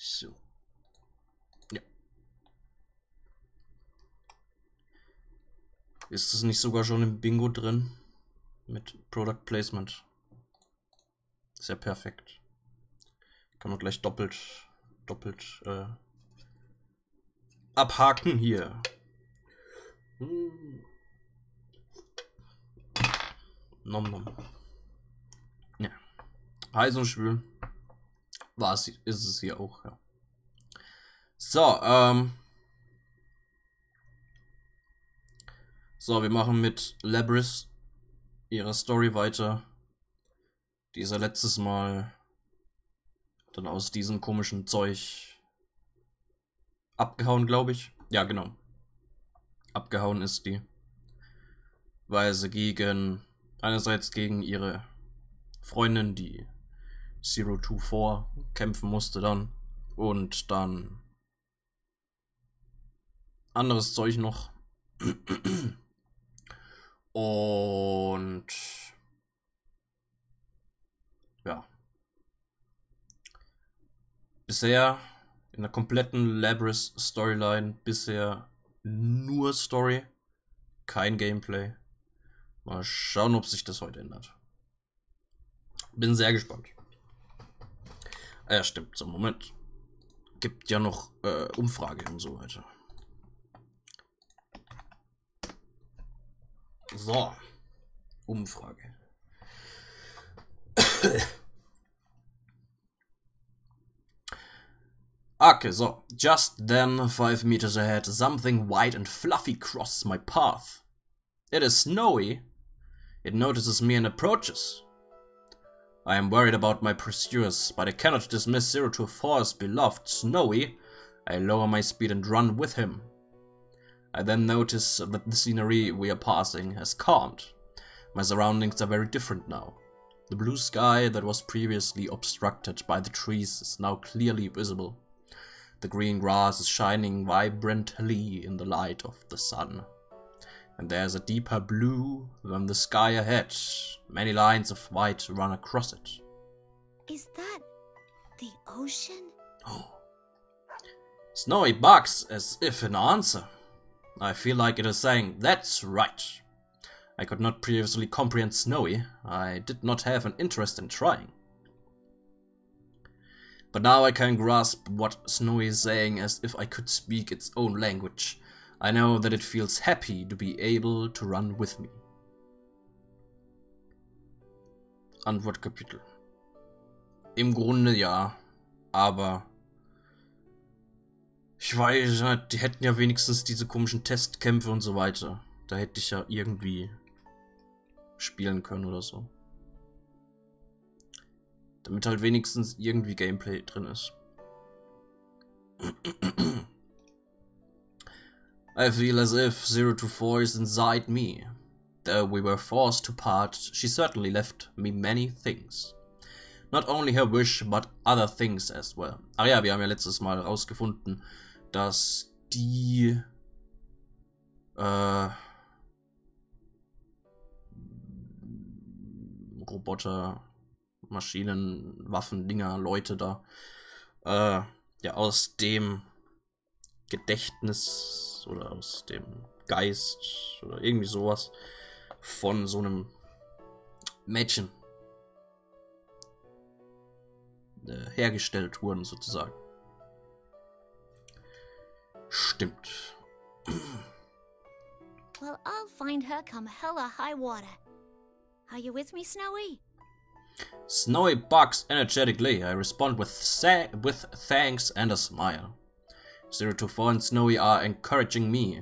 So. Ja. Ist es nicht sogar schon im Bingo drin? Mit Product Placement. Ist ja perfekt. Kann man gleich doppelt, doppelt äh, abhaken hier. Hm. Nom nom. Ja. Heiß und schwül. War es, ist es hier auch, ja. So, ähm. So, wir machen mit Labris ihrer Story weiter. Die ist ja letztes Mal dann aus diesem komischen Zeug abgehauen, glaube ich. Ja, genau. Abgehauen ist die. Weil sie gegen, einerseits gegen ihre Freundin, die Zero Two Four, kämpfen musste dann. Und dann anderes Zeug noch. Und ja. Bisher in der kompletten Labris Storyline bisher nur Story, kein Gameplay. Mal schauen, ob sich das heute ändert. Bin sehr gespannt. Ah ja, stimmt. So, Moment. Gibt ja noch äh, Umfrage und so weiter. So. Umfrage. Okay, so. Just then, five meters ahead, something white and fluffy crosses my path. It is snowy. It notices me and approaches. I am worried about my pursuers, but I cannot dismiss Zero to Four's beloved Snowy. I lower my speed and run with him. I then notice that the scenery we are passing has calmed. My surroundings are very different now. The blue sky that was previously obstructed by the trees is now clearly visible. The green grass is shining vibrantly in the light of the sun. And there's a deeper blue than the sky ahead. Many lines of white run across it. Is that the ocean? Oh. Snowy barks as if in answer. I feel like it is saying, that's right. I could not previously comprehend Snowy. I did not have an interest in trying. But now I can grasp what Snowy is saying as if I could speak its own language. I know that it feels happy to be able to run with me. Antwortkapitel. Im Grunde ja, aber ich weiß die hätten ja wenigstens diese komischen Testkämpfe und so weiter. Da hätte ich ja irgendwie spielen können oder so. Damit halt wenigstens irgendwie Gameplay drin ist. I feel as if Zero to Four is inside me. Though we were forced to part, she certainly left me many things. Not only her wish, but other things as well. Ach ja, wir haben ja letztes Mal rausgefunden, dass die äh, Roboter, Maschinen, Waffen, Dinger, Leute da äh, ja aus dem Gedächtnis oder aus dem Geist oder irgendwie sowas von so einem Mädchen äh, hergestellt wurden sozusagen. Stimmt. Well, I'll find her come hella high water. Are you with me, Snowy? Snowy barks energetically. I respond with with thanks and a smile. Zero to Four and Snowy are encouraging me.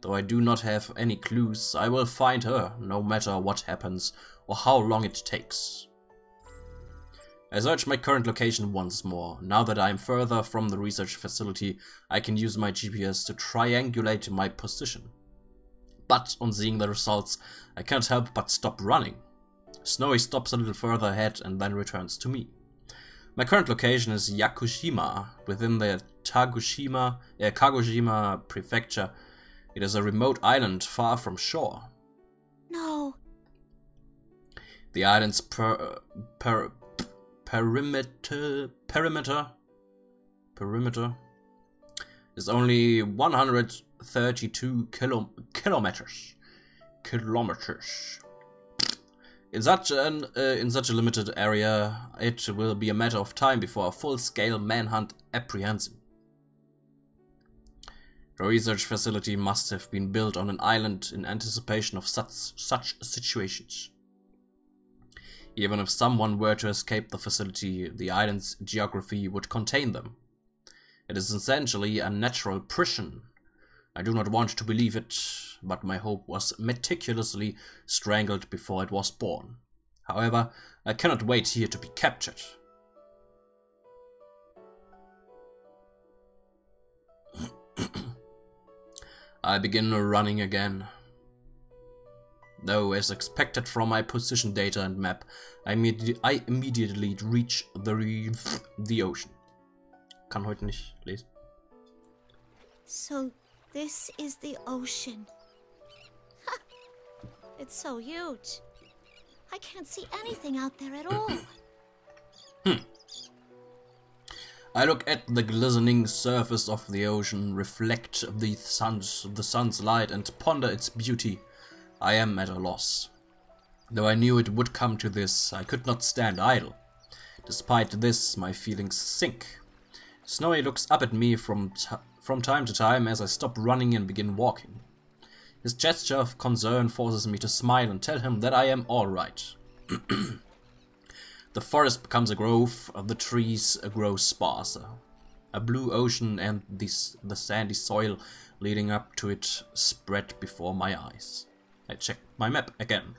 Though I do not have any clues, I will find her, no matter what happens or how long it takes. I search my current location once more. Now that I am further from the research facility, I can use my GPS to triangulate my position. But on seeing the results, I can't help but stop running. Snowy stops a little further ahead and then returns to me. My current location is Yakushima, within the Tagushima, uh, Kagoshima prefecture. It is a remote island far from shore. No. The island's per, per, perimeter, perimeter perimeter is only 132 kilo kilometers. Kilometers. In such an uh, in such a limited area, it will be a matter of time before a full-scale manhunt apprehends him. The research facility must have been built on an island in anticipation of such such situations. Even if someone were to escape the facility, the island's geography would contain them. It is essentially a natural prison. I do not want to believe it, but my hope was meticulously strangled before it was born. However, I cannot wait here to be captured. I begin running again. Though, as expected from my position data and map, I, immedi I immediately reach the, the ocean. Kann heute nicht lesen. So, this is the ocean. Ha! It's so huge. I can't see anything out there at all. hmm. I look at the glistening surface of the ocean, reflect the sun's, the sun's light, and ponder its beauty. I am at a loss. Though I knew it would come to this, I could not stand idle. Despite this, my feelings sink. Snowy looks up at me from, from time to time as I stop running and begin walking. His gesture of concern forces me to smile and tell him that I am alright. the forest becomes a grove, the trees grow sparser. A blue ocean and this, the sandy soil leading up to it spread before my eyes. I check my map again.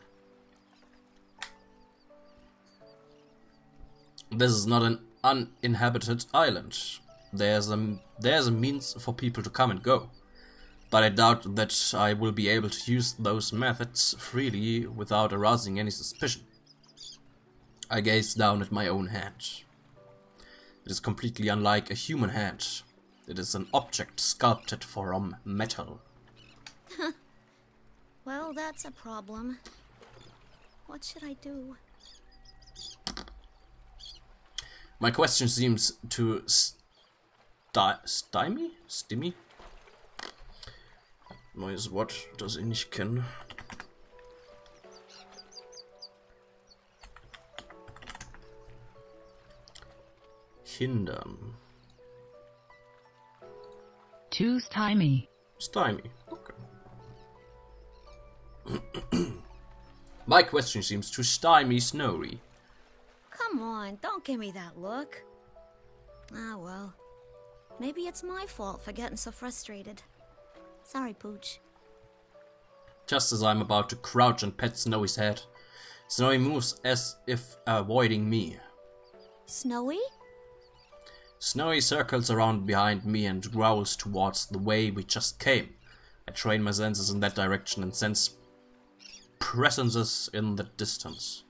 This is not an uninhabited island. There's a, there's a means for people to come and go. But I doubt that I will be able to use those methods freely without arousing any suspicion. I gaze down at my own hand. It is completely unlike a human hand. It is an object sculpted from metal. Well, that's a problem. What should I do? My question seems to sti stymie? Stimmy? Neues Wort, das ich nicht kenne. Hindern. To stymie. Stymie, okay. My question seems to stymie Snowy. Come on, don't give me that look. Ah, well. Maybe it's my fault for getting so frustrated. Sorry, Pooch. Just as I'm about to crouch and pet Snowy's head, Snowy moves as if avoiding me. Snowy? Snowy circles around behind me and growls towards the way we just came. I train my senses in that direction and sense presences in the distance.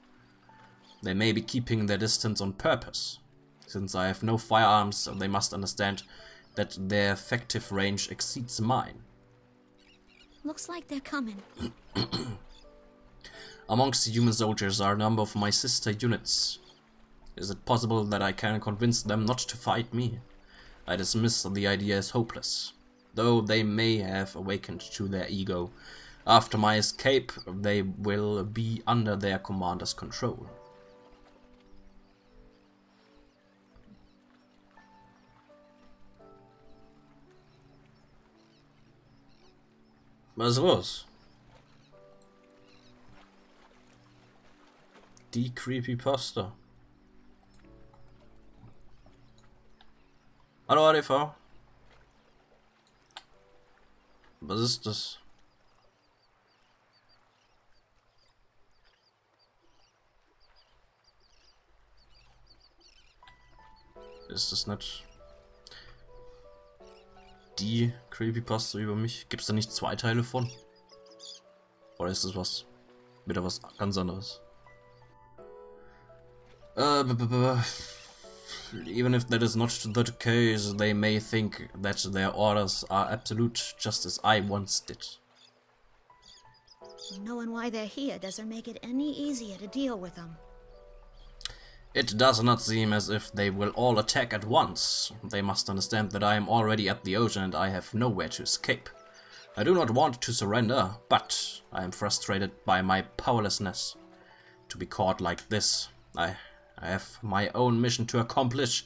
They may be keeping their distance on purpose. Since I have no firearms, and they must understand that their effective range exceeds mine. Looks like they're coming. Amongst the human soldiers are a number of my sister units. Is it possible that I can convince them not to fight me? I dismiss the idea as hopeless, though they may have awakened to their ego after my escape, they will be under their commander's control. Was los? Die Creepypasta. Hallo ADV. Was ist das? Ist das nicht die Creepypasta über mich? Gibt es da nicht zwei Teile von? Oder ist das was? Wieder was ganz anderes? Uh, even if that is not the case, they may think that their orders are absolute, just as I once did. Knowing why they're here doesn't make it any easier to deal with them. It does not seem as if they will all attack at once. They must understand that I am already at the ocean and I have nowhere to escape. I do not want to surrender, but I am frustrated by my powerlessness. To be caught like this, I, I have my own mission to accomplish.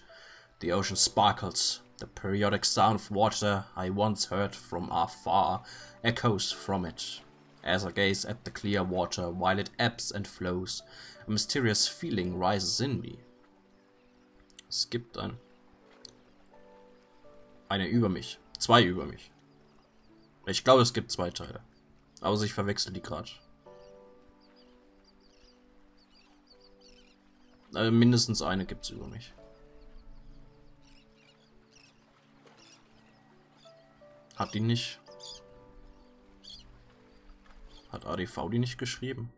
The ocean sparkles. The periodic sound of water I once heard from afar echoes from it. As I gaze at the clear water while it ebbs and flows, a mysterious feeling rises in me. Es gibt ein... Eine über mich. Zwei über mich. Ich glaube, es gibt zwei Teile. Aber ich verwechsel die gerade. Also mindestens eine gibt es über mich. Hat die nicht... Hat ADV die nicht geschrieben?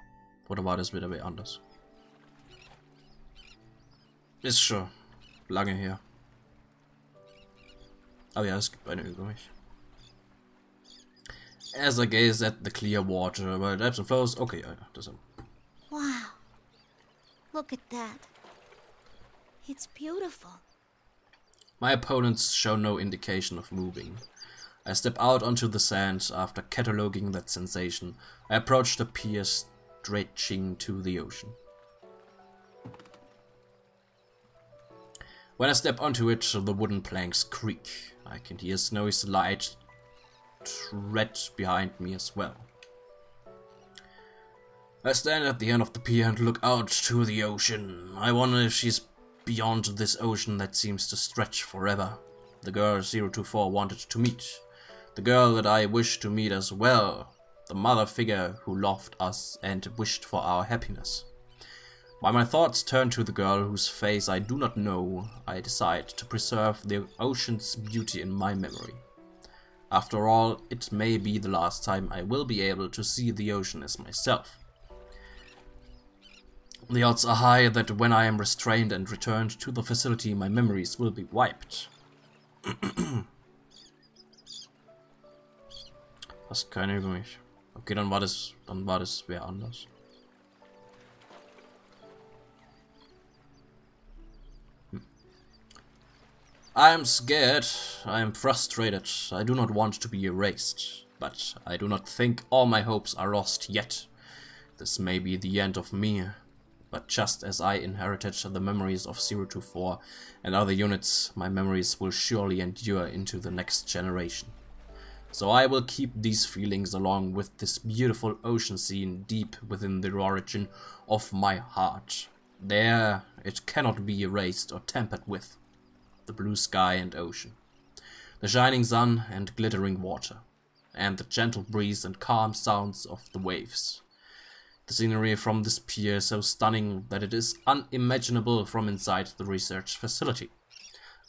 Oder war das wieder wer anders? Ist schon lange her. Aber ja, es gibt eine über mich. As I gaze at the clear water it ebbs and flows. Okay, ja, das ist. Wow. Look at that. It's beautiful. My opponents show no indication of moving. I step out onto the sand after cataloging that sensation. I approach the pier stretching to the ocean. When I step onto it, the wooden planks creak. I can hear snowy slide tread behind me as well. I stand at the end of the pier and look out to the ocean. I wonder if she's beyond this ocean that seems to stretch forever. The girl 024 wanted to meet. The girl that I wish to meet as well. The mother figure who loved us and wished for our happiness. While my thoughts turn to the girl whose face I do not know, I decide to preserve the ocean's beauty in my memory. After all, it may be the last time I will be able to see the ocean as myself. The odds are high that when I am restrained and returned to the facility, my memories will be wiped. Hast keine über mich. Okay, dann war das, dann war das wer anders. Hm. I am scared, I am frustrated, I do not want to be erased, but I do not think all my hopes are lost yet. This may be the end of me, but just as I inherited the memories of 024 and other units, my memories will surely endure into the next generation. So I will keep these feelings along with this beautiful ocean scene deep within the origin of my heart. There it cannot be erased or tampered with the blue sky and ocean, the shining sun and glittering water, and the gentle breeze and calm sounds of the waves. The scenery from this pier is so stunning that it is unimaginable from inside the research facility.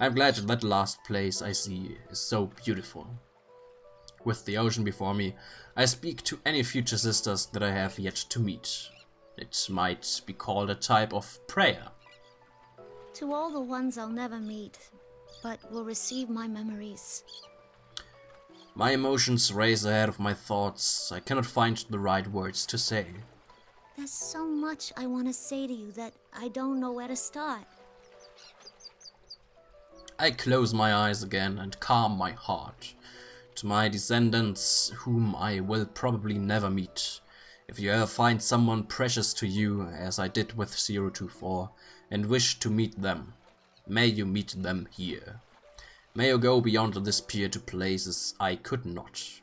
I'm glad that last place I see is so beautiful. With the ocean before me, I speak to any future sisters that I have yet to meet. It might be called a type of prayer. To all the ones I'll never meet, but will receive my memories. My emotions race ahead of my thoughts. I cannot find the right words to say. There's so much I want to say to you that I don't know where to start. I close my eyes again and calm my heart. To my descendants, whom I will probably never meet, if you ever find someone precious to you, as I did with 024, and wish to meet them, may you meet them here. May you go beyond this pier to places I could not.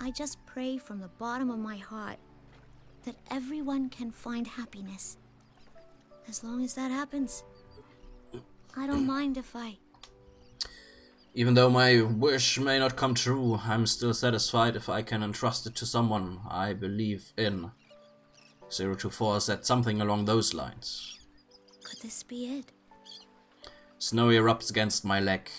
I just pray from the bottom of my heart that everyone can find happiness. As long as that happens, I don't mind if I. Even though my wish may not come true, I'm still satisfied if I can entrust it to someone I believe in. 024 said something along those lines. Could this be it? Snowy rubs against my leg.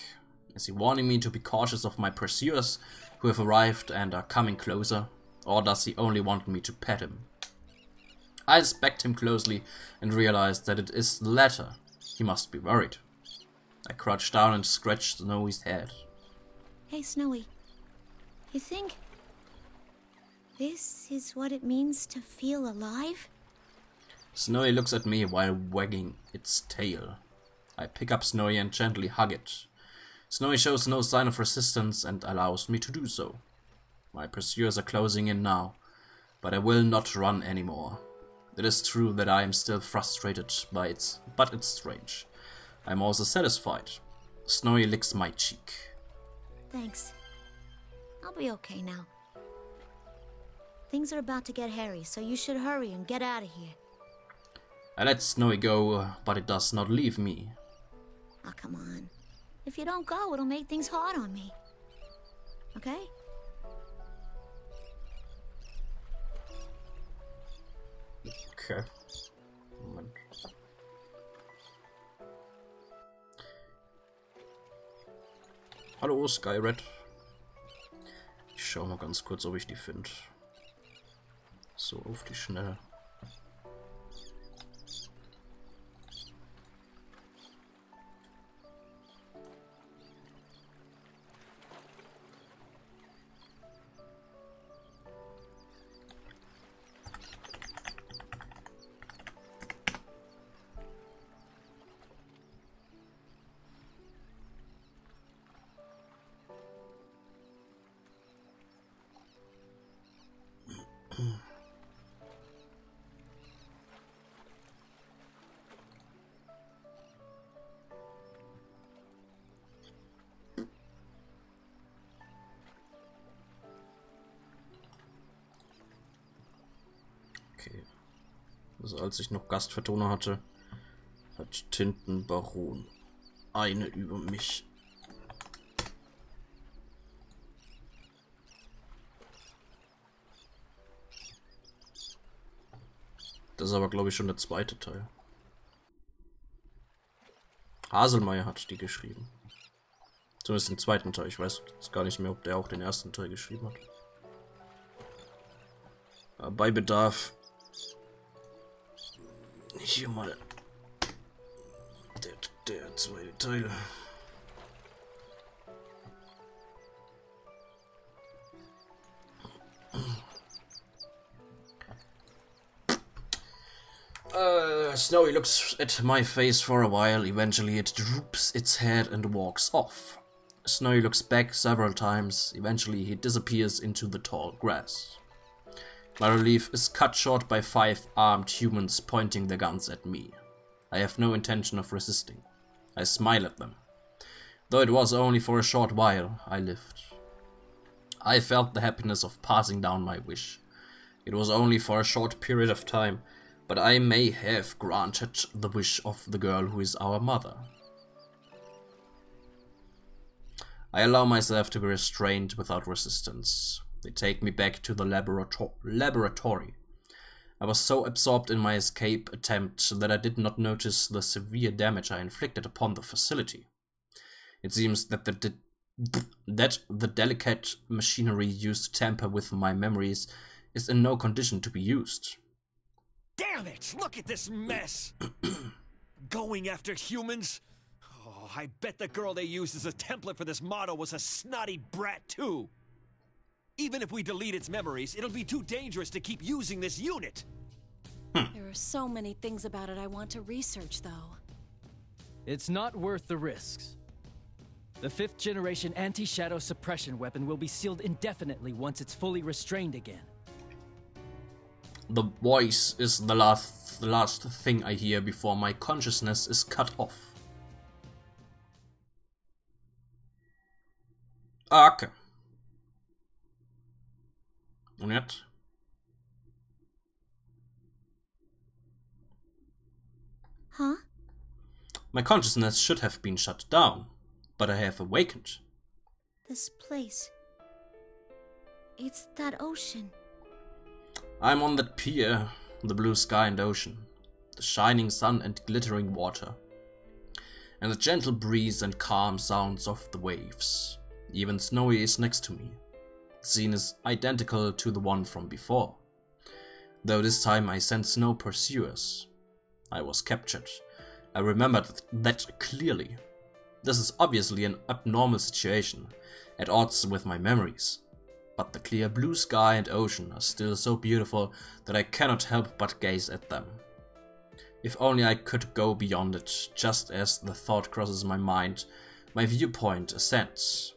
Is he warning me to be cautious of my pursuers who have arrived and are coming closer? Or does he only want me to pet him? I inspect him closely and realize that it is the latter. He must be worried. I crouch down and scratch Snowy's head. Hey, Snowy. You think this is what it means to feel alive? Snowy looks at me while wagging its tail. I pick up Snowy and gently hug it. Snowy shows no sign of resistance and allows me to do so. My pursuers are closing in now, but I will not run anymore. It is true that I am still frustrated by its, but it's strange. I'm also satisfied. Snowy licks my cheek. Thanks. I'll be okay now. Things are about to get hairy, so you should hurry and get out of here. I let Snowy go, but it does not leave me. Oh, come on. If you don't go, it'll make things hard on me. Okay? Okay. Moment. Hallo Skyred. Ich schau mal ganz kurz, ob ich die finde. So auf die Schnelle. Als ich noch Gastvertoner hatte, hat Tintenbaron eine über mich. Das ist aber, glaube ich, schon der zweite Teil. Haselmeier hat die geschrieben. Zumindest den zweiten Teil. Ich weiß jetzt gar nicht mehr, ob der auch den ersten Teil geschrieben hat. Bei Bedarf hier mal der, der zweite Teil. Uh, Snowy looks at my face for a while. Eventually, it droops its head and walks off. Snowy looks back several times. Eventually, he disappears into the tall grass. My relief is cut short by five armed humans pointing their guns at me. I have no intention of resisting. I smile at them. Though it was only for a short while, I lived. I felt the happiness of passing down my wish. It was only for a short period of time, but I may have granted the wish of the girl who is our mother. I allow myself to be restrained without resistance. They take me back to the laborato laboratory. I was so absorbed in my escape attempt that I did not notice the severe damage I inflicted upon the facility. It seems that the that the delicate machinery used to tamper with my memories is in no condition to be used. Damn it! Look at this mess! Going after humans? Oh, I bet the girl they used as a template for this model was a snotty brat, too! Even if we delete its memories, it'll be too dangerous to keep using this unit! Hmm. There are so many things about it I want to research, though. It's not worth the risks. The fifth generation anti shadow suppression weapon will be sealed indefinitely once it's fully restrained again. The voice is the last, the last thing I hear before my consciousness is cut off. Okay. Huh? My consciousness should have been shut down, but I have awakened. This place. It's that ocean. I'm on that pier, the blue sky and ocean, the shining sun and glittering water, and the gentle breeze and calm sounds of the waves. Even Snowy is next to me. Scene is identical to the one from before, though this time I sense no pursuers. I was captured. I remembered that clearly. This is obviously an abnormal situation, at odds with my memories. But the clear blue sky and ocean are still so beautiful that I cannot help but gaze at them. If only I could go beyond it, just as the thought crosses my mind, my viewpoint ascends.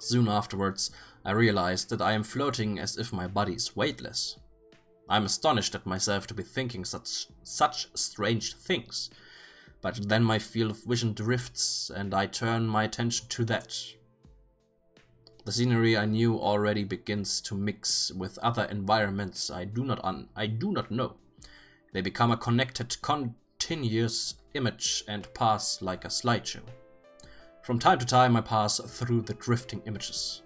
Soon afterwards, I realize that I am floating as if my body is weightless. I am astonished at myself to be thinking such, such strange things, but then my field of vision drifts and I turn my attention to that. The scenery I knew already begins to mix with other environments I do not un I do not know. They become a connected, continuous image and pass like a slideshow. From time to time I pass through the drifting images.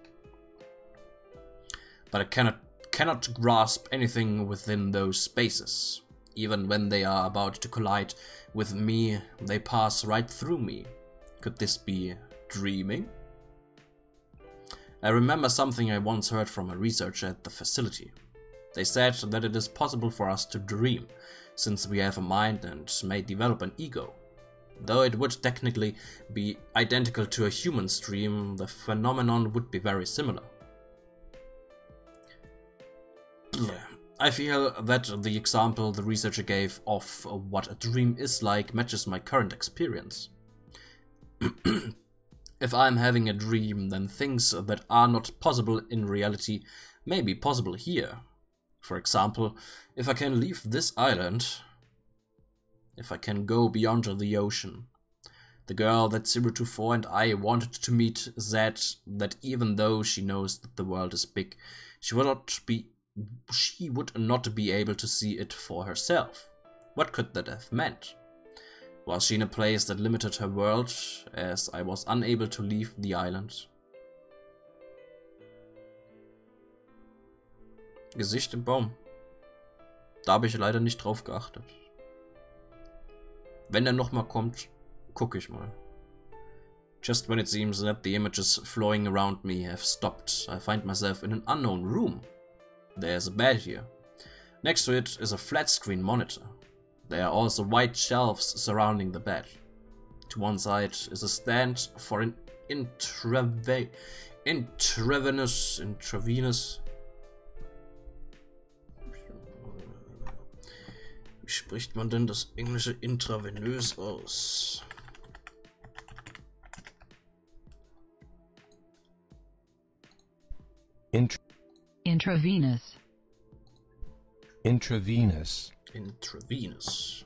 But I cannot cannot grasp anything within those spaces. Even when they are about to collide with me, they pass right through me. Could this be dreaming? I remember something I once heard from a researcher at the facility. They said that it is possible for us to dream, since we have a mind and may develop an ego. Though it would technically be identical to a human's dream, the phenomenon would be very similar. I feel that the example the researcher gave of uh, what a dream is like matches my current experience. if I'm having a dream, then things that are not possible in reality may be possible here. For example, if I can leave this island, if I can go beyond the ocean. The girl that 024 and I wanted to meet said that even though she knows that the world is big, she would not be she would not be able to see it for herself. What could that have meant? Was she in a place that limited her world, as I was unable to leave the island? Gesicht im Baum. Da habe ich leider nicht drauf geachtet. Wenn er nochmal kommt, gucke ich mal. Just when it seems that the images flowing around me have stopped, I find myself in an unknown room. There's a bed here. Next to it is a flat screen monitor. There are also white shelves surrounding the bed. To one side is a stand for an intrave intravenous intravenous Wie spricht man denn das englische intravenös aus? Int Intravenous. intravenous. Intravenous.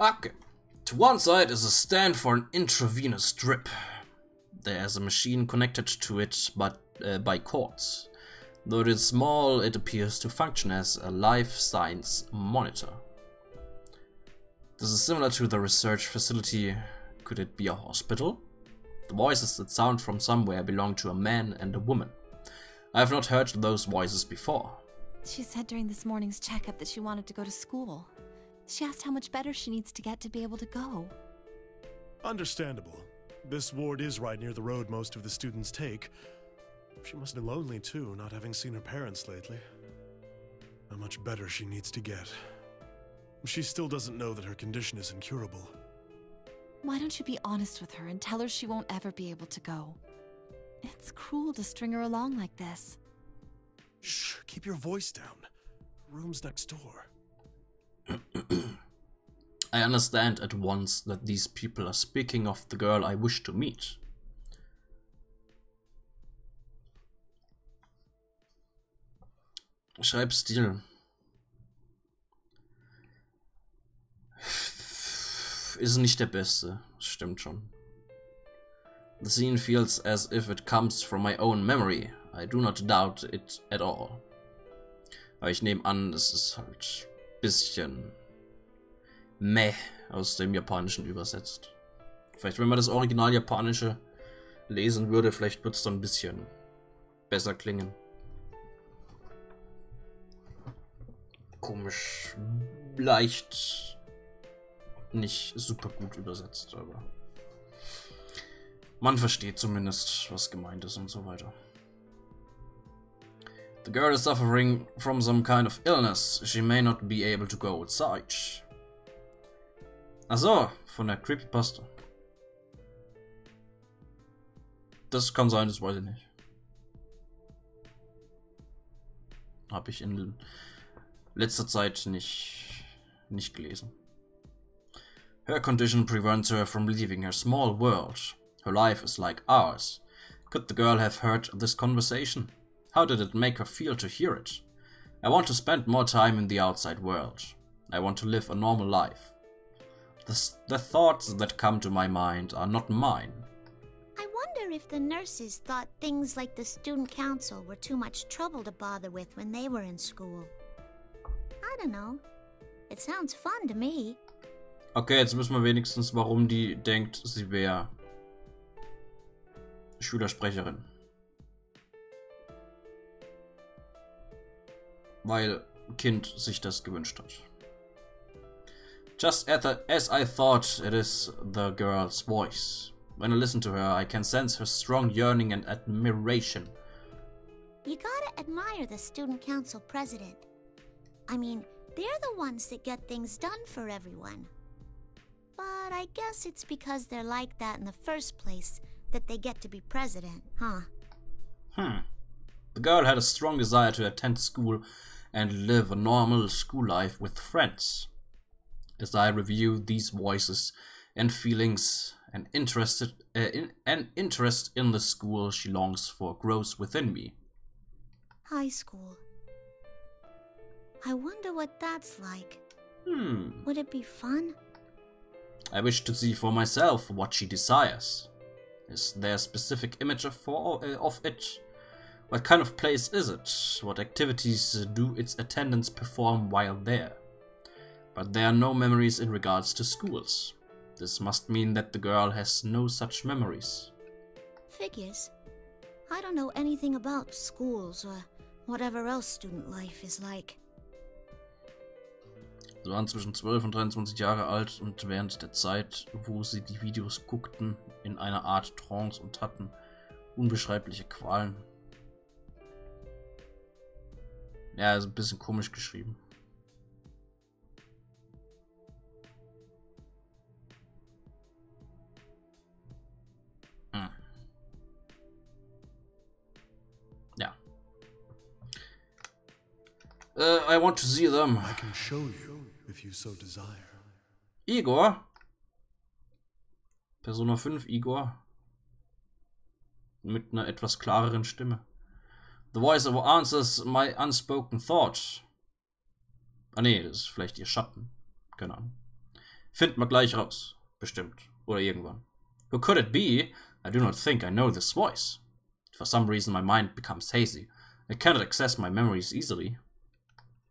Okay. To one side is a stand for an intravenous drip. There's a machine connected to it but, uh, by cords. Though it is small, it appears to function as a life science monitor. This is similar to the research facility. Could it be a hospital? The voices that sound from somewhere belong to a man and a woman. I have not heard those voices before. She said during this morning's checkup that she wanted to go to school. She asked how much better she needs to get to be able to go. Understandable. This ward is right near the road most of the students take. She must be lonely too, not having seen her parents lately. How much better she needs to get. She still doesn't know that her condition is incurable. Why don't you be honest with her and tell her she won't ever be able to go? It's cruel to string her along like this. Shh, keep your voice down. Room's next door. I understand at once that these people are speaking of the girl I wish to meet. Schreibstil. Ist nicht der beste, stimmt schon. The scene feels as if it comes from my own memory. I do not doubt it at all. Aber ich nehme an, es ist halt ein bisschen meh aus dem Japanischen übersetzt. Vielleicht, wenn man das Original Japanische lesen würde, vielleicht wird es dann ein bisschen besser klingen. Komisch, leicht nicht super gut übersetzt, aber man versteht zumindest, was gemeint ist und so weiter. The girl is suffering from some kind of illness. She may not be able to go outside. Ach so, von der Creepypasta. Das kann sein, das weiß ich nicht. Habe ich in letzter Zeit nicht nicht gelesen. Her condition prevents her from leaving her small world. Her life is like ours. Could the girl have heard this conversation? How did it make her feel to hear it? I want to spend more time in the outside world. I want to live a normal life. The, the thoughts that come to my mind are not mine. I wonder if the nurses thought things like the student council were too much trouble to bother with when they were in school. I don't know. It sounds fun to me. Okay, jetzt wissen wir wenigstens, warum die denkt, sie wäre Schülersprecherin. Weil Kind sich das gewünscht hat. Just as I thought, it is the girl's voice. When I listen to her, I can sense her strong yearning and admiration. You gotta admire the student council president. I mean, they're the ones that get things done for everyone. But I guess it's because they're like that in the first place that they get to be president, huh? Hmm. The girl had a strong desire to attend school and live a normal school life with friends. As I review these voices and feelings, an interested uh, in, an interest in the school she longs for grows within me. High school. I wonder what that's like. Hmm. Would it be fun? I wish to see for myself what she desires. Is there a specific image of, for, uh, of it? What kind of place is it? What activities do its attendants perform while there? But there are no memories in regards to schools. This must mean that the girl has no such memories. Figures. I don't know anything about schools or whatever else student life is like. Sie waren zwischen 12 und 23 Jahre alt und während der Zeit, wo sie die Videos guckten, in einer Art Trance und hatten unbeschreibliche Qualen. Ja, ist ein bisschen komisch geschrieben. Hm. Ja. Uh, I want to see them. I can show you if you so desire. Igor? Persona 5 Igor? Mit einer etwas klareren Stimme. The voice of answers my unspoken thought. Ah nee, das ist vielleicht ihr Schatten. Keine Ahnung. Finden wir gleich raus. Bestimmt. Oder irgendwann. Who could it be? I do not think I know this voice. For some reason my mind becomes hazy. I cannot access my memories easily.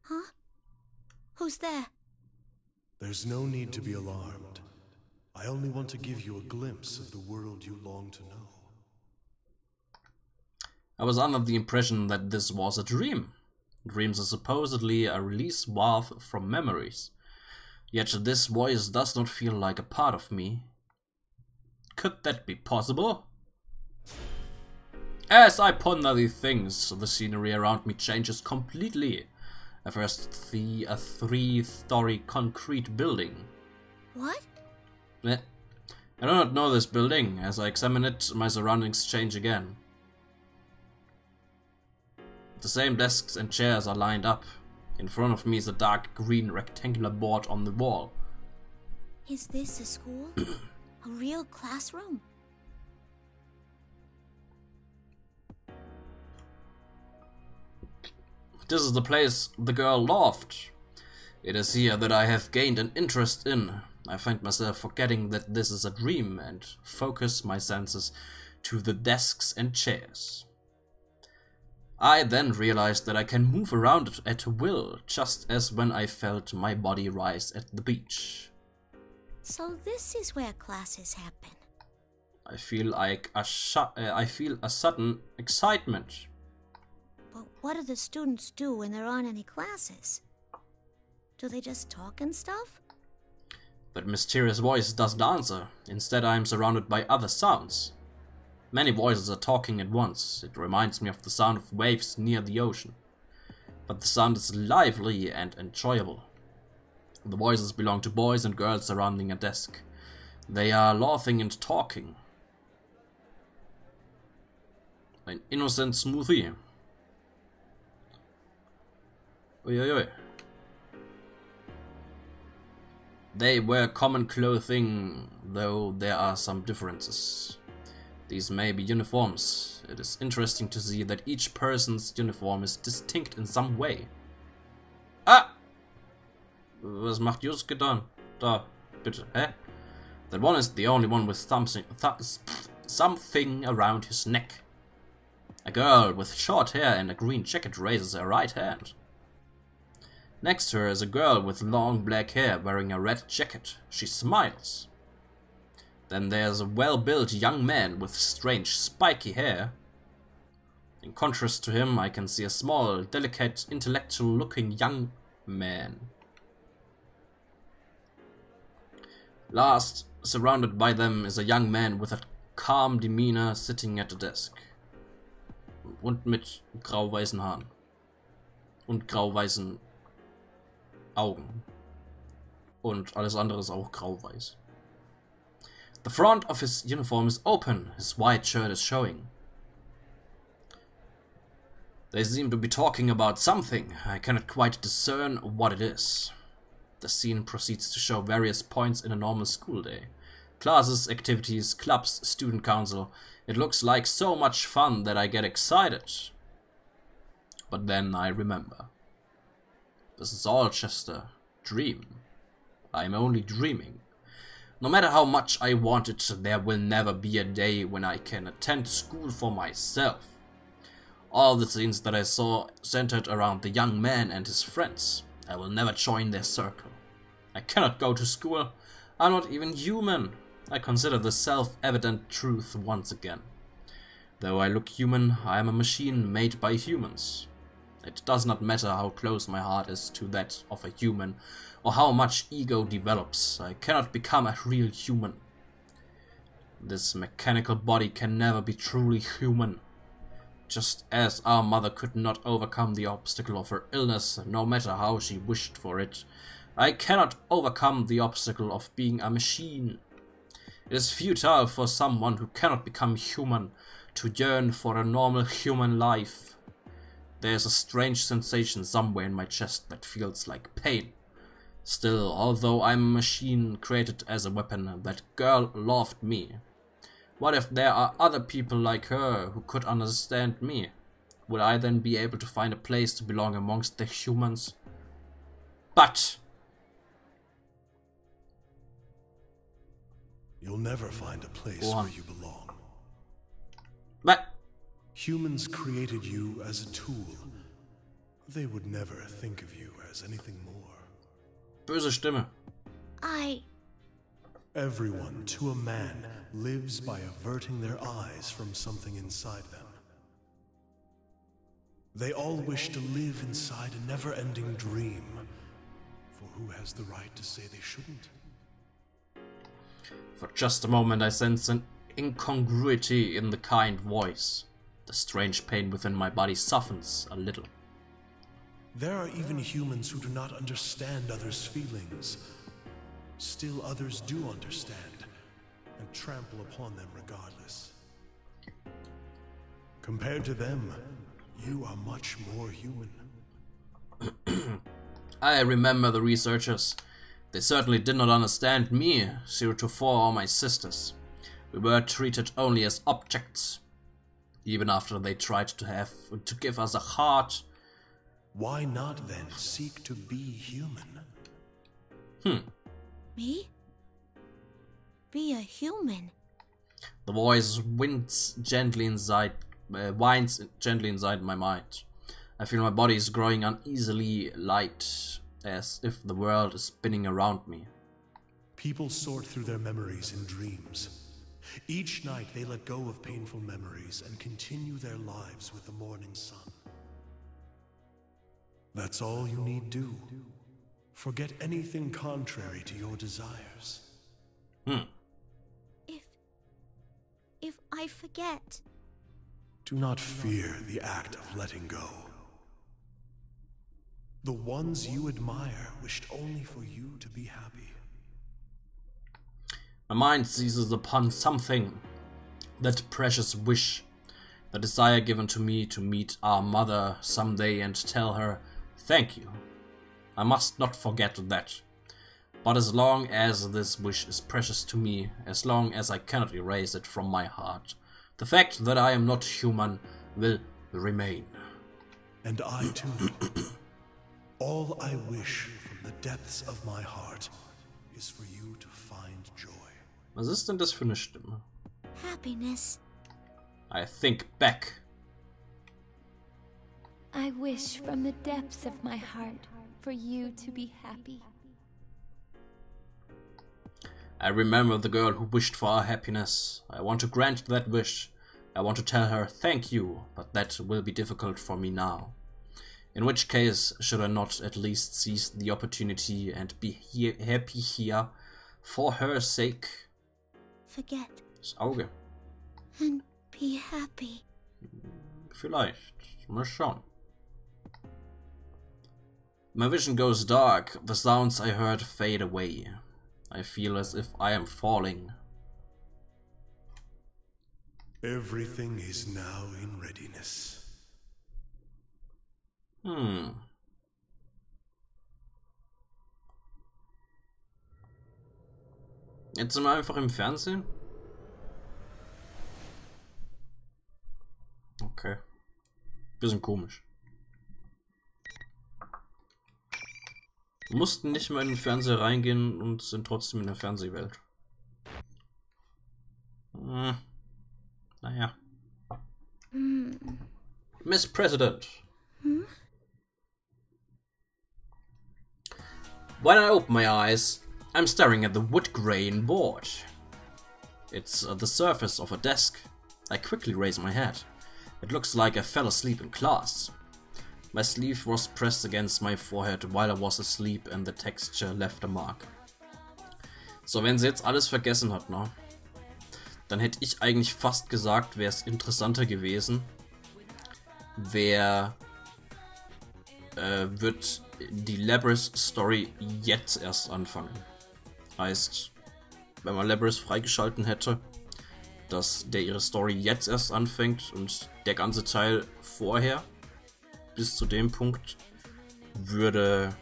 Huh? Who's there? There's no need to be alarmed. I only want to give you a glimpse of the world you long to know. I was under the impression that this was a dream. Dreams are supposedly a release valve from memories. Yet this voice does not feel like a part of me. Could that be possible? As I ponder these things, the scenery around me changes completely. At first, the, a three-story concrete building. What? Eh. I do not know this building. As I examine it, my surroundings change again. The same desks and chairs are lined up. In front of me is a dark green rectangular board on the wall. Is this a school? a real classroom? This is the place the girl loved. It is here that I have gained an interest in. I find myself forgetting that this is a dream and focus my senses to the desks and chairs. I then realized that I can move around at will, just as when I felt my body rise at the beach. So this is where classes happen. I feel like a sh- uh, I feel a sudden excitement. But what do the students do when there aren't any classes? Do they just talk and stuff? That mysterious voice doesn't answer. Instead, I am surrounded by other sounds. Many voices are talking at once. It reminds me of the sound of waves near the ocean. But the sound is lively and enjoyable. The voices belong to boys and girls surrounding a desk. They are laughing and talking. An innocent smoothie. Uiuiui. They wear common clothing, though there are some differences. These may be uniforms. It is interesting to see that each person's uniform is distinct in some way. Ah! Was macht Yosuke dann? Da, bitte, hä? That one is the only one with something, th something around his neck. A girl with short hair and a green jacket raises her right hand. Next to her is a girl with long black hair wearing a red jacket. She smiles. Then there's a well-built young man with strange spiky hair. In contrast to him, I can see a small, delicate, intellectual-looking young man. Last, surrounded by them, is a young man with a calm demeanor sitting at a desk. Und mit grau-weißen Haaren. Und grau-weißen Augen. Und alles andere ist auch grau-weiß. The front of his uniform is open, his white shirt is showing. They seem to be talking about something, I cannot quite discern what it is. The scene proceeds to show various points in a normal school day. Classes, activities, clubs, student council. It looks like so much fun that I get excited. But then I remember. This is all just a dream. I am only dreaming. No matter how much I want it, there will never be a day when I can attend school for myself. All the scenes that I saw centered around the young man and his friends. I will never join their circle. I cannot go to school. I'm not even human. I consider the self-evident truth once again. Though I look human, I am a machine made by humans. It does not matter how close my heart is to that of a human, or how much ego develops. I cannot become a real human. This mechanical body can never be truly human. Just as our mother could not overcome the obstacle of her illness, no matter how she wished for it, I cannot overcome the obstacle of being a machine. It is futile for someone who cannot become human to yearn for a normal human life. There's a strange sensation somewhere in my chest that feels like pain. Still, although I'm a machine created as a weapon, that girl loved me. What if there are other people like her who could understand me? Would I then be able to find a place to belong amongst the humans? But... You'll never find a place Go on. where you belong. But... Humans created you as a tool. They would never think of you as anything more. Böse Stimme. I. Everyone, to a man, lives by averting their eyes from something inside them. They all wish to live inside a never ending dream. For who has the right to say they shouldn't? For just a moment I sense an incongruity in the kind voice. The strange pain within my body softens a little. There are even humans who do not understand others' feelings. Still, others do understand and trample upon them regardless. Compared to them, you are much more human. I remember the researchers. They certainly did not understand me, 024 or my sisters. We were treated only as objects. Even after they tried to have to give us a heart. Why not then seek to be human? Hmm. Me? Be a human. The voice winds gently inside, uh, winds gently inside my mind. I feel my body is growing uneasily light, as if the world is spinning around me. People sort through their memories in dreams. Each night they let go of painful memories and continue their lives with the morning sun. That's all you need do. Forget anything contrary to your desires. Hmm. If. If I forget. Do not fear the act of letting go. The ones you admire wished only for you to be happy. My mind seizes upon something. That precious wish. The desire given to me to meet our mother someday and tell her, thank you. I must not forget that. But as long as this wish is precious to me, as long as I cannot erase it from my heart, the fact that I am not human will remain. And I too. All I wish from the depths of my heart is for you to. Was ist denn das für eine Stimme? Happiness. I think back. I wish from the depths of my heart for you to be happy. I remember the girl who wished for our happiness. I want to grant that wish. I want to tell her thank you, but that will be difficult for me now. In which case, should I not at least seize the opportunity and be here, happy here for her sake? Forget Das Auge. and be happy. Vielleicht. Mal schauen. My vision goes dark. The sounds I heard fade away. I feel as if I am falling. Everything is now in readiness. Hm. Jetzt sind wir einfach im Fernsehen. Okay. Bisschen komisch. Wir mussten nicht mal in den Fernseher reingehen und sind trotzdem in der Fernsehwelt. Hm. Naja. Miss President. When I open my eyes, I'm staring at the wood grain board. It's uh, the surface of a desk. I quickly raise my head. It looks like I fell asleep in class. My sleeve was pressed against my forehead while I was asleep and the texture left a mark. So, wenn sie jetzt alles vergessen hat, ne? Dann hätte ich eigentlich fast gesagt, wäre es interessanter gewesen, wer äh, wird die Labrys Story jetzt erst anfangen. Heißt, wenn man Labrys freigeschalten hätte, dass der ihre Story jetzt erst anfängt und der ganze Teil vorher bis zu dem Punkt würde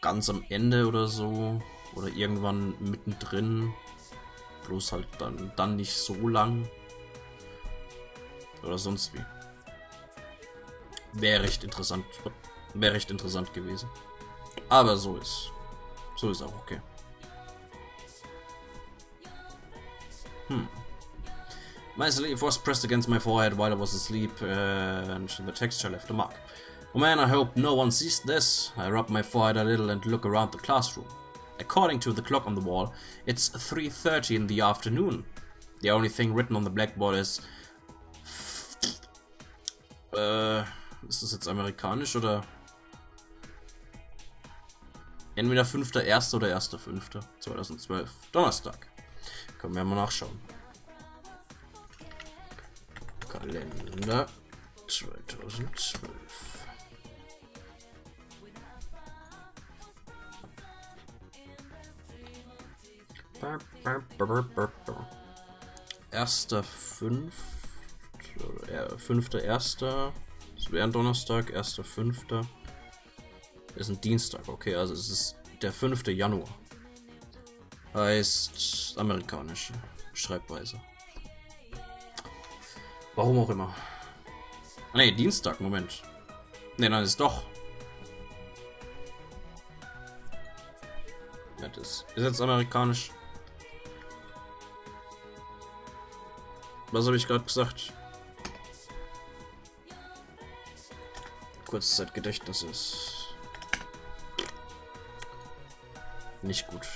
ganz am Ende oder so oder irgendwann mittendrin bloß halt dann dann nicht so lang oder sonst wie. Wäre recht interessant wäre recht interessant gewesen. Aber so ist so ist auch okay hm My sleeve was pressed against my forehead while I was asleep, uh, and the texture left a mark. Oh man, I hope no one sees this. I rub my forehead a little and look around the classroom. According to the clock on the wall, it's 3.30 in the afternoon. The only thing written on the blackboard is... Äh, ist das jetzt amerikanisch oder... Entweder 5.1. oder 1.5.2012. Donnerstag. Können wir mal nachschauen. Kalender 2012. Erster fünf, äh, fünfter erster, es wäre ein Donnerstag, erster fünfter, ist ein Dienstag, okay, also es ist der 5. Januar. Heißt amerikanische Schreibweise. Warum auch immer. Ne, Dienstag, Moment. Ne, dann ist doch. Ja, das ist jetzt amerikanisch. Was habe ich gerade gesagt? Kurzzeitgedächtnis ist nicht gut.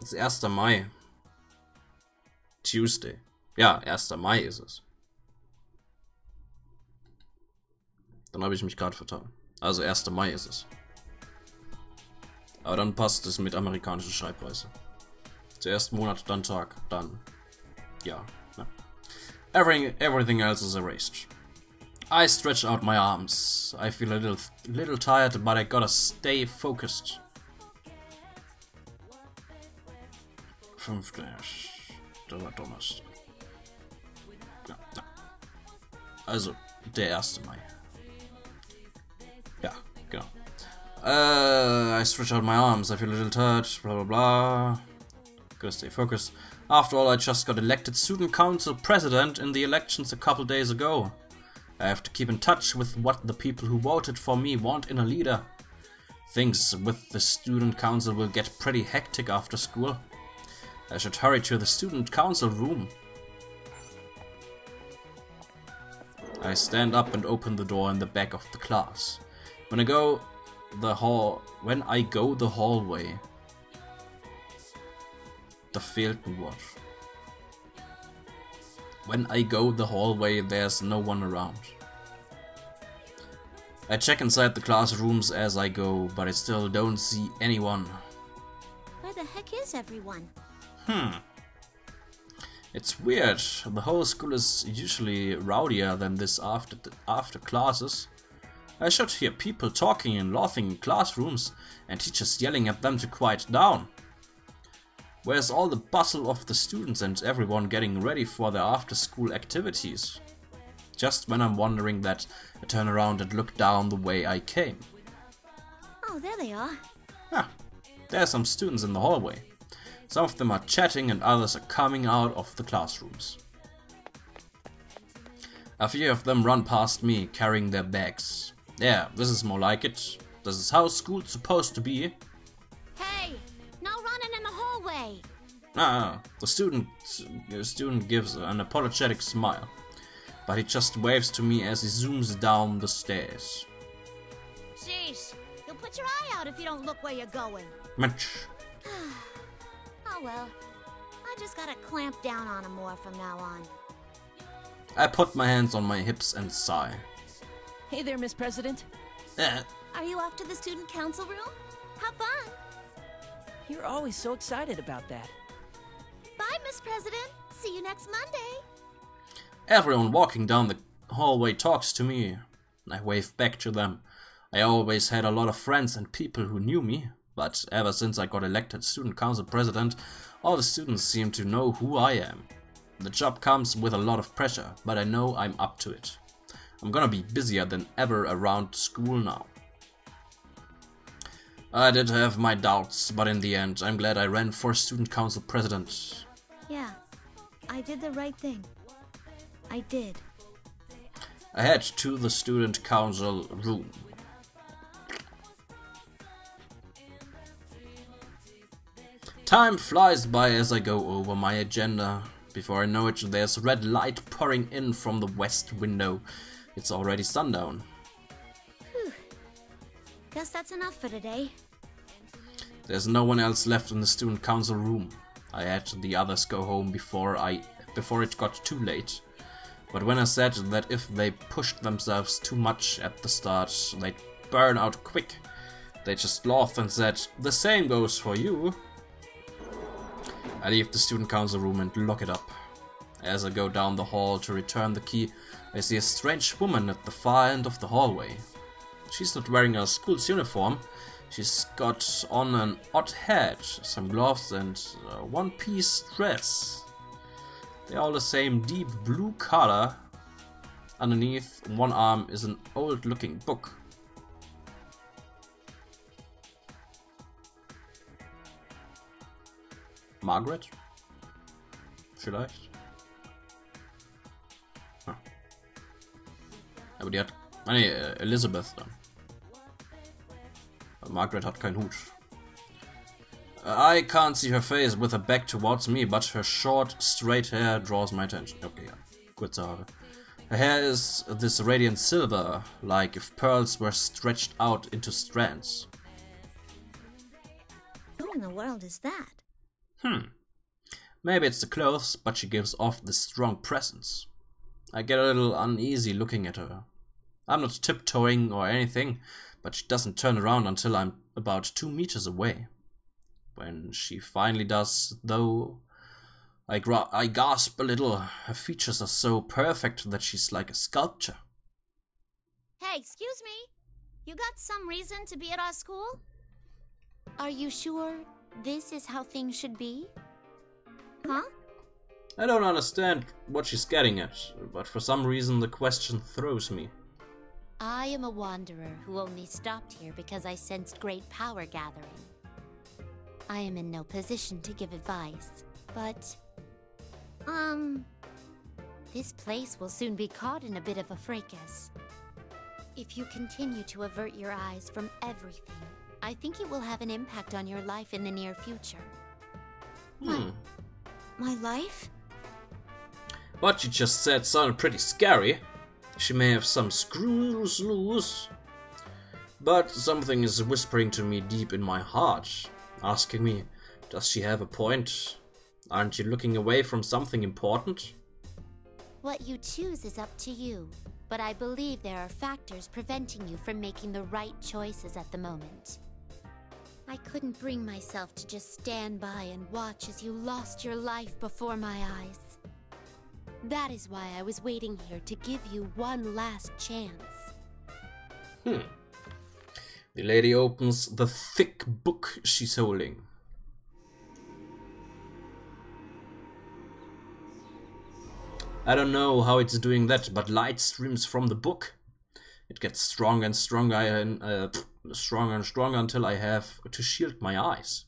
Das ist 1. Mai. Tuesday. Ja, 1. Mai ist es. Dann habe ich mich gerade vertan. Also 1. Mai ist es. Aber dann passt es mit amerikanischer Schreibweise. Zuerst Monat, dann Tag, dann. Ja. ja. Everything, everything else is erased. I stretch out my arms. I feel a little, little tired, but I gotta stay focused. Fünfter. Da war Donnerstag. Ja, ja. Also, der 1. Mai. Ja, genau. Uh, I stretch out my arms, I feel a little tired, blah blah blah. Gotta stay focused. After all, I just got elected student council president in the elections a couple days ago. I have to keep in touch with what the people who voted for me want in a leader. Things with the student council will get pretty hectic after school. I should hurry to the student council room. I stand up and open the door in the back of the class. When I go the hall when I go the hallway. The ein Wort. When I go the hallway, there's no one around. I check inside the classrooms as I go, but I still don't see anyone. Where the heck is everyone? Hmm. It's weird. The whole school is usually rowdier than this after after classes. I should hear people talking and laughing in classrooms and teachers yelling at them to quiet down. Where's all the bustle of the students and everyone getting ready for their after-school activities? Just when I'm wondering that, I turn around and look down the way I came. Oh, there they are. Ah, there are some students in the hallway. Some of them are chatting and others are coming out of the classrooms. A few of them run past me, carrying their bags. Yeah, this is more like it. This is how school's supposed to be. Hey, no running in the hallway. Ah, the student, the student gives an apologetic smile, but he just waves to me as he zooms down the stairs. Sheesh, you'll put your eye out if you don't look where you're going. Much. Oh well, I just gotta clamp down on him more from now on. I put my hands on my hips and sigh. Hey there, Miss President. Eh, Are you off to the student council room? Have fun. You're always so excited about that. Bye, Miss President. See you next Monday. Everyone walking down the hallway talks to me. I wave back to them. I always had a lot of friends and people who knew me, but ever since I got elected student council president, all the students seem to know who I am. The job comes with a lot of pressure, but I know I'm up to it. I'm gonna be busier than ever around school now. I did have my doubts, but in the end, I'm glad I ran for student council president. Yeah, I did the right thing. I did. I head to the student council room. Time flies by as I go over my agenda. Before I know it, there's red light pouring in from the west window. It's already sundown. Guess that's enough for today. There's no one else left in the student council room. I had the others go home before I before it got too late. But when I said that if they pushed themselves too much at the start, they'd burn out quick, they just laughed and said, the same goes for you. I leave the student council room and lock it up. As I go down the hall to return the key, I see a strange woman at the far end of the hallway. She's not wearing a school's uniform. She's got on an odd hat, some gloves, and a one piece dress. They're all the same deep blue color. Underneath one arm is an old looking book. Margaret? Vielleicht? Hm. Aber die hat. Ah Elizabeth dann. Margaret hat keinen Hut. I can't see her face with her back towards me, but her short, straight hair draws my attention. Okay, ja. Kurze Haare. Her hair is this radiant silver, like if pearls were stretched out into strands. Who in the world is that? Hmm. Maybe it's the clothes, but she gives off this strong presence. I get a little uneasy looking at her. I'm not tiptoeing or anything, but she doesn't turn around until I'm about two meters away. When she finally does, though, I, gra- I gasp a little. Her features are so perfect that she's like a sculpture. Hey, excuse me. You got some reason to be at our school? Are you sure this is how things should be? Huh? I don't understand what she's getting at, but for some reason the question throws me. I am a wanderer who only stopped here because I sensed great power gathering. I am in no position to give advice, but. Um. This place will soon be caught in a bit of a fracas. If you continue to avert your eyes from everything, I think it will have an impact on your life in the near future. Hmm. My life? What you just said sounded pretty scary. She may have some screws loose. But something is whispering to me deep in my heart, asking me, does she have a point? Aren't you looking away from something important? What you choose is up to you, but I believe there are factors preventing you from making the right choices at the moment. I couldn't bring myself to just stand by and watch as you lost your life before my eyes. That is why I was waiting here to give you one last chance. Hmm. The lady opens the thick book she's holding. I don't know how it's doing that, but light streams from the book. It gets stronger and stronger and uh, stronger and stronger until I have to shield my eyes.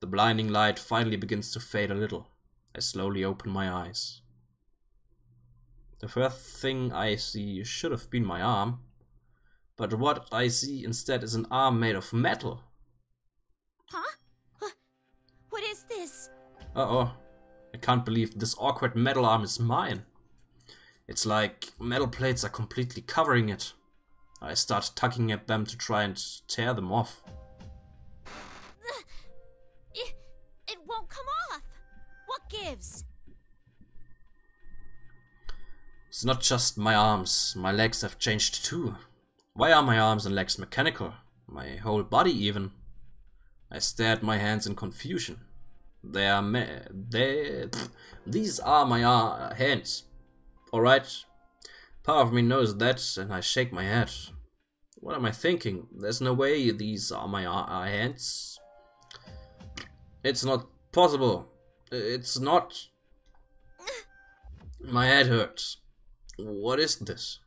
The blinding light finally begins to fade a little. I slowly open my eyes. The first thing I see should have been my arm, but what I see instead is an arm made of metal. Huh? What is this? Uh oh. I can't believe this awkward metal arm is mine. It's like metal plates are completely covering it. I start tugging at them to try and tear them off. It, it won't come off. Gives? It's not just my arms, my legs have changed too. Why are my arms and legs mechanical? My whole body even. I stare at my hands in confusion. They are me they these are my uh, hands. Alright. Part of me knows that and I shake my head. What am I thinking? There's no way these are my uh, hands. It's not possible. It's not. My head hurts. What is this?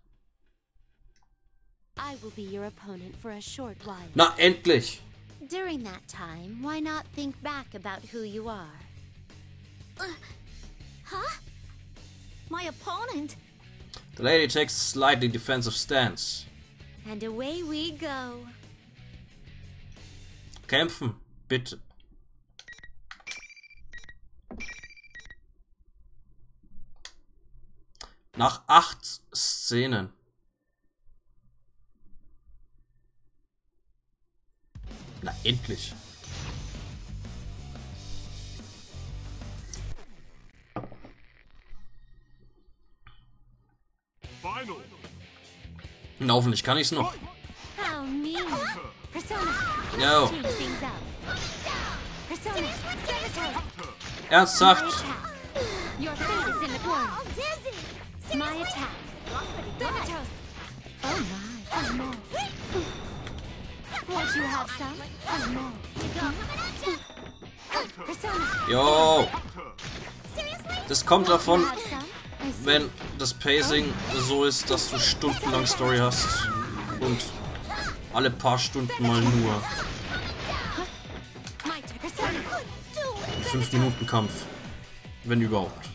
I will be your opponent for a short while. Na endlich! During that time, why not think back about who you are? Uh, huh? My opponent? The lady takes a slightly defensive stance. And away we go. Kämpfen, bitte. Nach acht Szenen. Na endlich. Na, hoffentlich kann ich's noch. How mean. Persona. Yo. Change things up. Persona. Sabotage. Ernsthaft? My attack. Thanatos. Oh my. Oh no. Won't you have some? Oh no. Jo. Das kommt davon, wenn das Pacing so ist, dass du stundenlang Story hast und alle paar Stunden mal nur. Persona. 5 Minuten Kampf. Wenn überhaupt.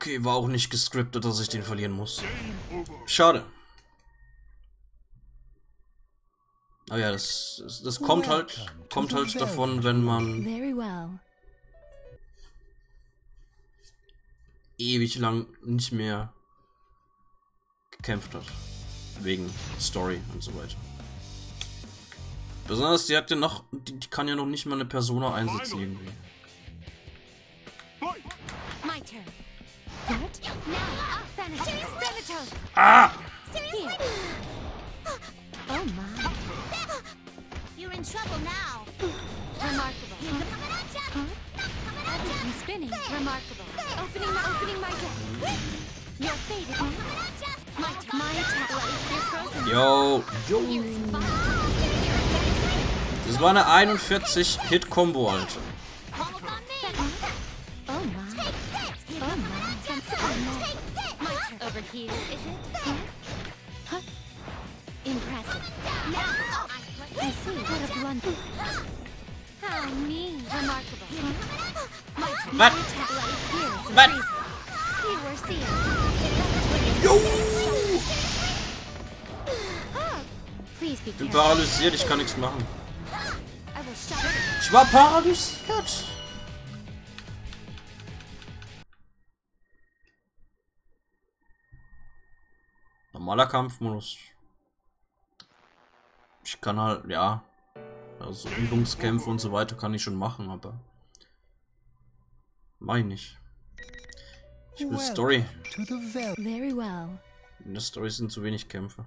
Okay, war auch nicht gescriptet, dass ich den verlieren muss. Schade. Aber ja, das, das, das kommt halt, kommt halt davon, wenn man ewig lang nicht mehr gekämpft hat. Wegen Story und so weiter. Besonders, die hat ja noch, die, die kann ja noch nicht mal eine Persona einsetzen irgendwie. My turn. Ah! Here. Oh my. You're in trouble now. Remarkable. Huh? Everything's spinning. Remarkable. Opening my opening my deck. Your fate is My attack. You're frozen. Yo, yo. Das war eine 41 Hit Combo, Alter. Over here, is it? Huh? Impressive. I see. What a blunder. How mean. Remarkable. My turn. Was? Here, some Was? freezing. You were seeing. Please be Ich bin paralysiert, ich kann nichts machen. Ich war paralysiert. Normaler Kampfmodus. Ich kann halt, ja. Also Übungskämpfe und so weiter kann ich schon machen, aber. Mach ich. Ich will Story. To the vel- Very well. In der Story sind zu wenig Kämpfe.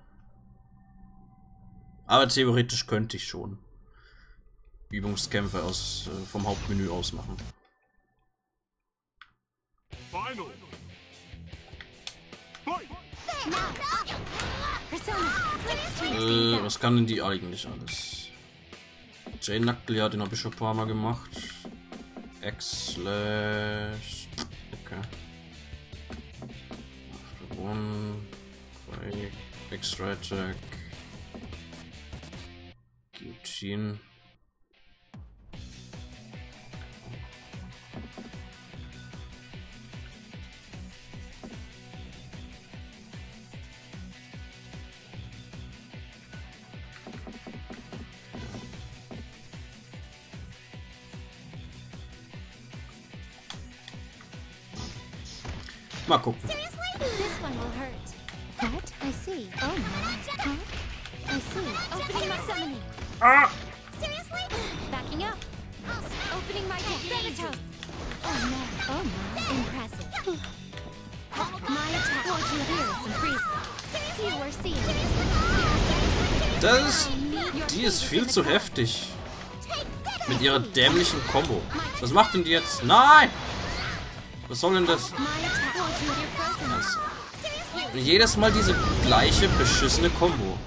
Aber theoretisch könnte ich schon Übungskämpfe aus, äh, vom Hauptmenü aus machen. Final. Persona. Äh, was kann denn die eigentlich alles? Jane Knuckle, ja, den habe ich schon ein paar Mal gemacht. X slash. Okay. One. Extra attack. Guillotine. You were seeing. Das, die ist viel zu heftig. Mit ihrer dämlichen Combo. Was macht denn die jetzt? Nein! Was soll denn das? Jedes Mal diese gleiche beschissene Combo.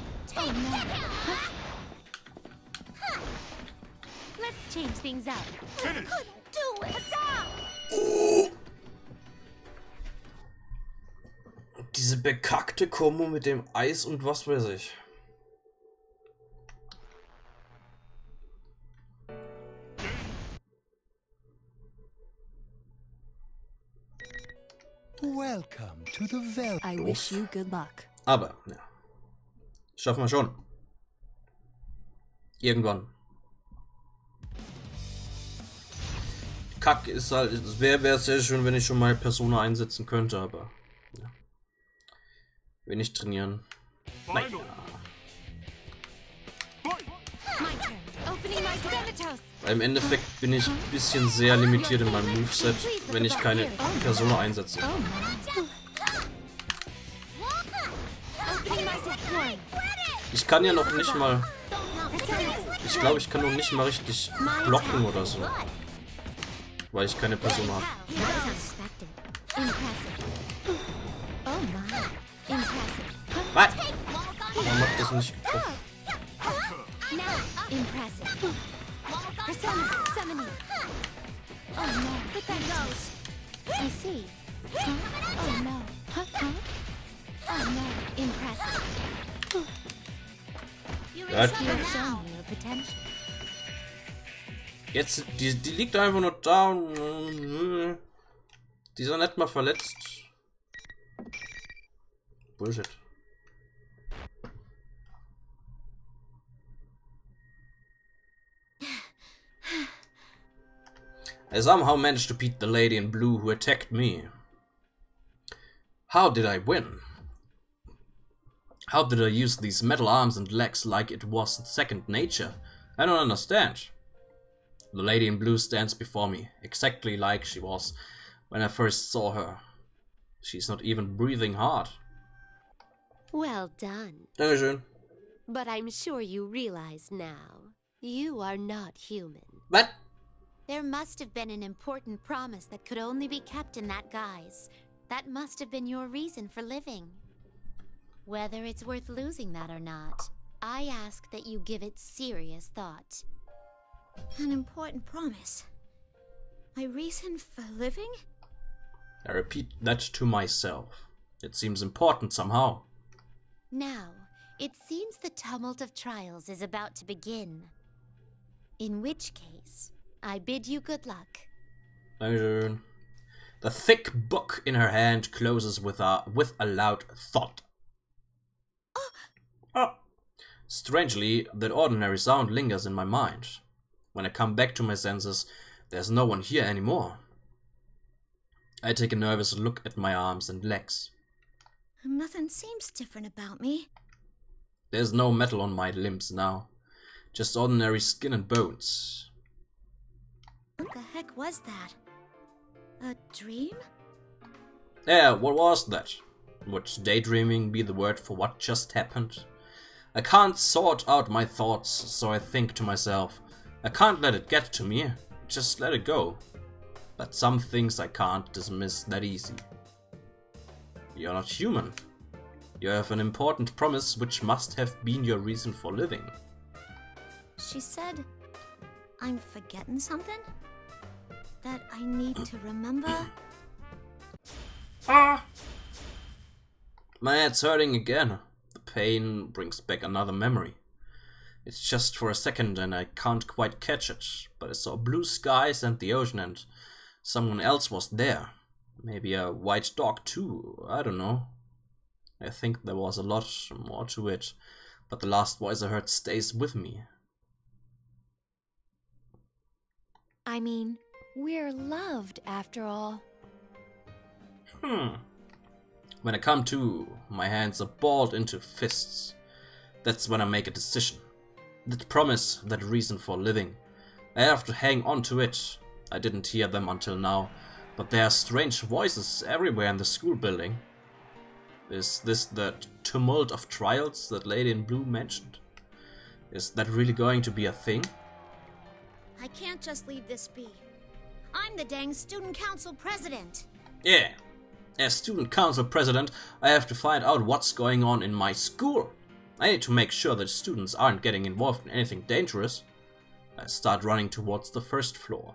Oh. Diese bekackte Combo mit dem Eis und was weiß ich. Welcome to the vel- I wish you good luck. Aber, ja. Schaffen wir schon. Irgendwann. Kack ist halt, es wäre wär sehr schön, wenn ich schon mal Persona einsetzen könnte, aber. Ja. Will nicht trainieren. Thanatos. Weil Im Endeffekt bin ich ein bisschen sehr limitiert in meinem Moveset, wenn ich keine Persona einsetze. Ich kann ja noch nicht mal. Persona. Ich glaube, ich kann noch nicht mal richtig blocken oder so. Weil ich keine Persona habe. Not unexpected. Impressive. Oh my. Impressive. Was? Warum hat das nicht getroffen? Now. Impressive. Persona. Summoning. Oh no. But that goes. I see. Huh? Oh no. Huh? Huh? Oh no. Impressive. Jetzt, die, die liegt einfach nur da. Äh, die ist nicht mal verletzt. Bullshit. I somehow managed to beat the lady in blue who attacked me. How did I win? How did I use these metal arms and legs like it was second nature? I don't understand. The lady in blue stands before me, exactly like she was when I first saw her. She's not even breathing hard. Well done. Dankeschön. But I'm sure you realize now, you are not human. What? There must have been an important promise that could only be kept in that guise. That must have been your reason for living. Whether it's worth losing that or not, I ask that you give it serious thought. An important promise. My reason for living? I repeat that to myself. It seems important somehow. Now, it seems the tumult of trials is about to begin. In which case, I bid you good luck. Dankeschön. The thick book in her hand closes with a with a loud thud. Ah. Strangely, that ordinary sound lingers in my mind. When I come back to my senses, there's no one here anymore. I take a nervous look at my arms and legs. Nothing seems different about me. There's no metal on my limbs now, just ordinary skin and bones. What the heck was that? A dream? Yeah, what was that? Would daydreaming be the word for what just happened? I can't sort out my thoughts, so I think to myself, I can't let it get to me, just let it go. But some things I can't dismiss that easy. You're not human. You have an important promise which must have been your reason for living. She said, I'm forgetting something? That I need to remember? Ah! My head's hurting again. Pain brings back another memory. It's just for a second and I can't quite catch it, but I saw blue skies and the ocean and someone else was there. Maybe a white dog too, I don't know. I think there was a lot more to it, but the last voice I heard stays with me. I mean, we're loved after all. Hmm. When I come to, my hands are balled into fists. That's when I make a decision. That promise, that reason for living. I have to hang on to it. I didn't hear them until now, but there are strange voices everywhere in the school building. Is this the tumult of trials that Lady in Blue mentioned? Is that really going to be a thing? I can't just leave this be. I'm the dang student council president. Yeah. As student council president, I have to find out what's going on in my school. I need to make sure that students aren't getting involved in anything dangerous. I start running towards the first floor.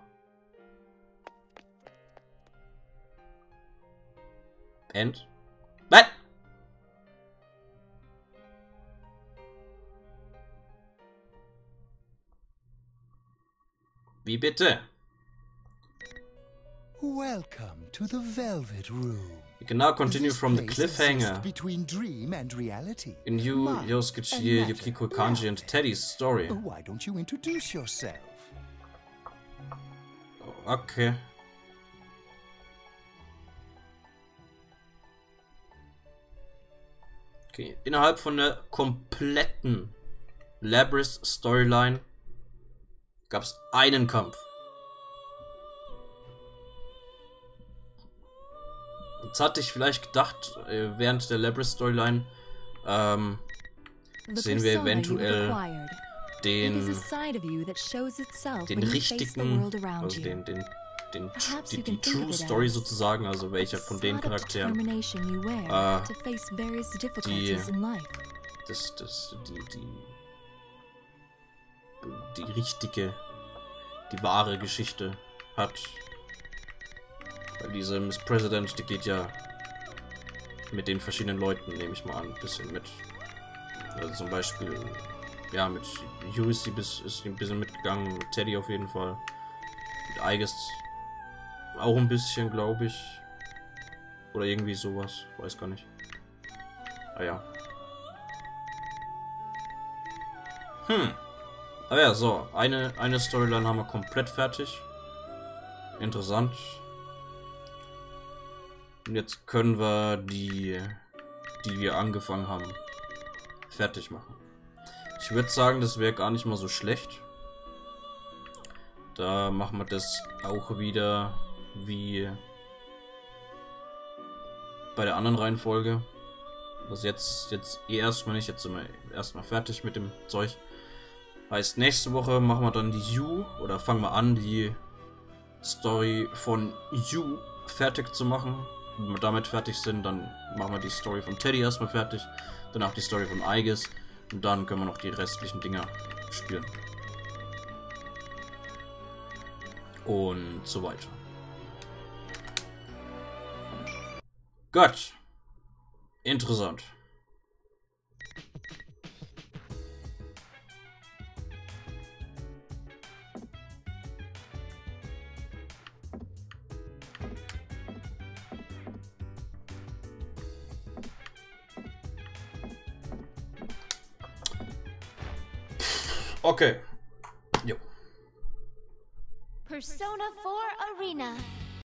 And? What? Wie bitte? Welcome to the Velvet Room. You can now continue This from the cliffhanger between dream and reality. in Yu Mind Yosuke and Chie, matter. Yukiko Kanji, and Teddy's story. Oh, why don't you introduce yourself? Oh, okay. Okay, innerhalb von der kompletten Labrys Storyline gab es einen Kampf. Jetzt hatte ich vielleicht gedacht, äh, während der Labrys Storyline ähm, The sehen wir persona you've eventuell acquired. It is a den, side of you that shows itself den when you face the richtigen, world around also you. den, den, den, Perhaps die, you die can think True of it Story as sozusagen, also welcher von den sort of Charakteren determination you wear äh, to face various difficulties in life. das, das, die, die, die richtige, die wahre Geschichte hat. Diese Miss President, die geht ja mit den verschiedenen Leuten, nehme ich mal an, ein bisschen mit. Also zum Beispiel, ja, mit Yuri ist ist ein bisschen mitgegangen, mit Teddy auf jeden Fall. Mit Aigest auch ein bisschen, glaube ich. Oder irgendwie sowas, weiß gar nicht. Ah ja. Hm. Aber ja, so. Eine, eine Storyline haben wir komplett fertig. Interessant. Und jetzt können wir die, die wir angefangen haben, fertig machen. Ich würde sagen, das wäre gar nicht mal so schlecht. Da machen wir das auch wieder wie bei der anderen Reihenfolge. Also jetzt, jetzt eh erstmal nicht, jetzt sind wir erstmal fertig mit dem Zeug. Heißt, nächste Woche machen wir dann die Yu oder fangen wir an, die Story von Yu fertig zu machen. Wenn wir damit fertig sind, dann machen wir die Story von Teddy erstmal fertig. Danach die Story von Aigis. Und dann können wir noch die restlichen Dinger spielen. Und so weiter. Gut. Interessant. Okay. Jo. Persona 4 Arena.